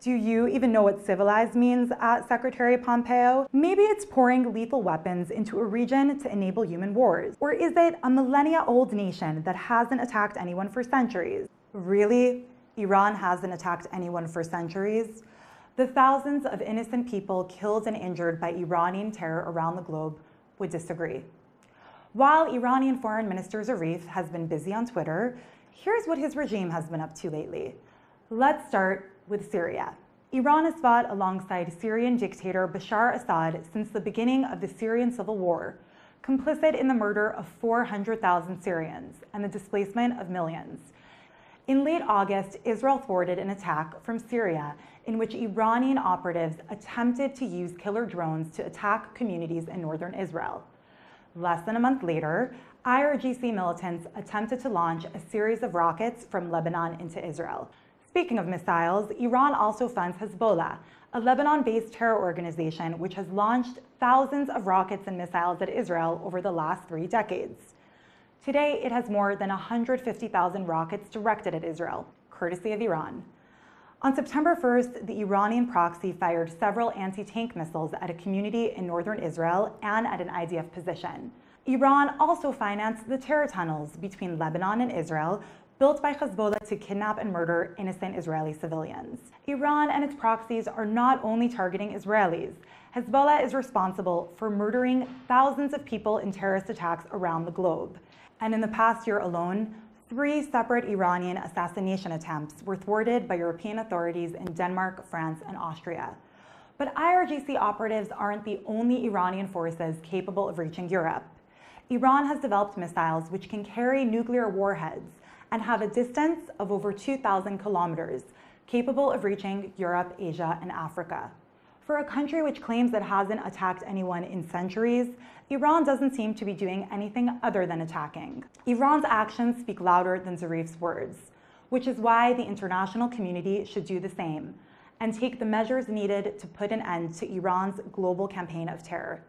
Do you even know what civilized means at Secretary Pompeo? Maybe it's pouring lethal weapons into a region to enable human wars. Or is it a millennia old nation that hasn't attacked anyone for centuries? Really? Iran hasn't attacked anyone for centuries? The thousands of innocent people killed and injured by Iranian terror around the globe would disagree. While Iranian Foreign Minister Zarif has been busy on Twitter, here's what his regime has been up to lately. Let's start with Syria. Iran has fought alongside Syrian dictator Bashar Assad since the beginning of the Syrian civil war, complicit in the murder of 400,000 Syrians and the displacement of millions. In late August, Israel thwarted an attack from Syria in which Iranian operatives attempted to use killer drones to attack communities in northern Israel. Less than a month later, IRGC militants attempted to launch a series of rockets from Lebanon into Israel. Speaking of missiles, Iran also funds Hezbollah, a Lebanon based terror organization which has launched thousands of rockets and missiles at Israel over the last three decades. Today, it has more than 150,000 rockets directed at Israel, courtesy of Iran. On September 1st, the Iranian proxy fired several anti tank missiles at a community in northern Israel and at an IDF position. Iran also financed the terror tunnels between Lebanon and Israel, built by Hezbollah to kidnap and murder innocent Israeli civilians. Iran and its proxies are not only targeting Israelis. Hezbollah is responsible for murdering thousands of people in terrorist attacks around the globe. And in the past year alone, Three separate Iranian assassination attempts were thwarted by European authorities in Denmark, France, and Austria. But IRGC operatives aren't the only Iranian forces capable of reaching Europe. Iran has developed missiles which can carry nuclear warheads and have a distance of over 2,000 kilometers, capable of reaching Europe, Asia, and Africa. For a country which claims it hasn't attacked anyone in centuries, Iran doesn't seem to be doing anything other than attacking. Iran's actions speak louder than Zarif's words, which is why the international community should do the same and take the measures needed to put an end to Iran's global campaign of terror.